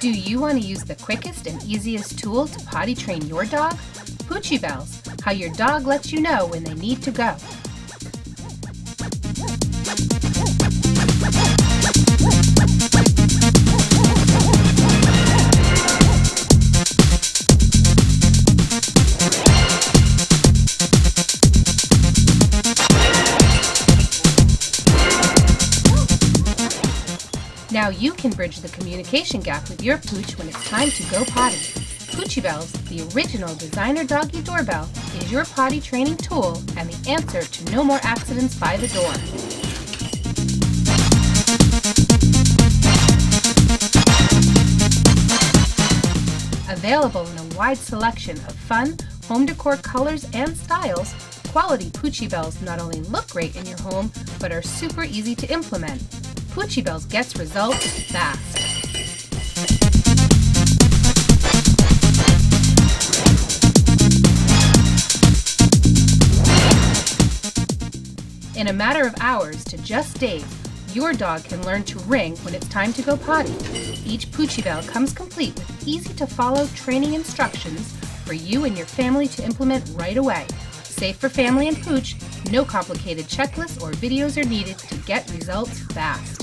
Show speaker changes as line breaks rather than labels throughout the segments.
Do you want to use the quickest and easiest tool to potty train your dog? Poochie Bells, how your dog lets you know when they need to go. Now you can bridge the communication gap with your pooch when it's time to go potty. Poochie Bells, the original designer doggy doorbell, is your potty training tool and the answer to no more accidents by the door. Available in a wide selection of fun, home decor colors and styles, quality Poochie Bells not only look great in your home, but are super easy to implement. Poochie Bells gets results fast. In a matter of hours to just days, your dog can learn to ring when it's time to go potty. Each Poochie Bell comes complete with easy to follow training instructions for you and your family to implement right away. Safe for family and pooch, no complicated checklists or videos are needed to get results fast.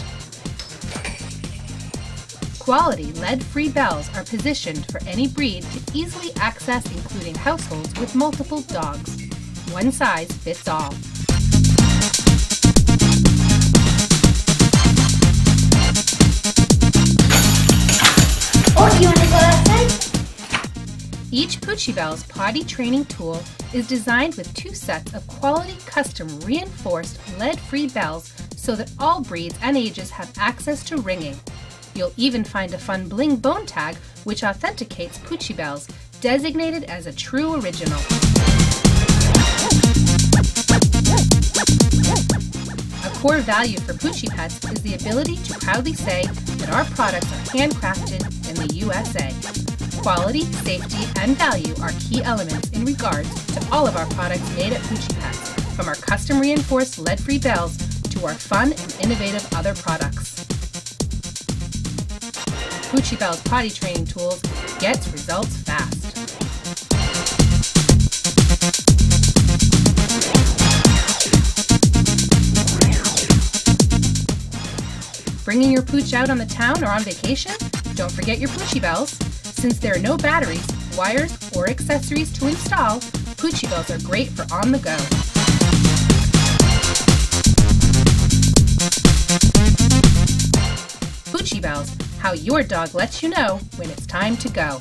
Quality lead-free bells are positioned for any breed to easily access including households with multiple dogs. One size fits all. Each Poochie Bell's potty training tool is designed with two sets of quality custom reinforced lead-free bells so that all breeds and ages have access to ringing. You'll even find a fun bling bone tag which authenticates Poochie Bells, designated as a true original. A core value for Poochie Pets is the ability to proudly say that our products are handcrafted in the USA. Quality, safety, and value are key elements in regards to all of our products made at Poochie Pets, from our custom reinforced lead-free bells to our fun and innovative other products. Poochie Bell's potty training tools gets results fast. Bringing your pooch out on the town or on vacation? Don't forget your Poochie Bells. Since there are no batteries, wires, or accessories to install, Poochie Bells are great for on the go. Poochie Bells, how your dog lets you know when it's time to go.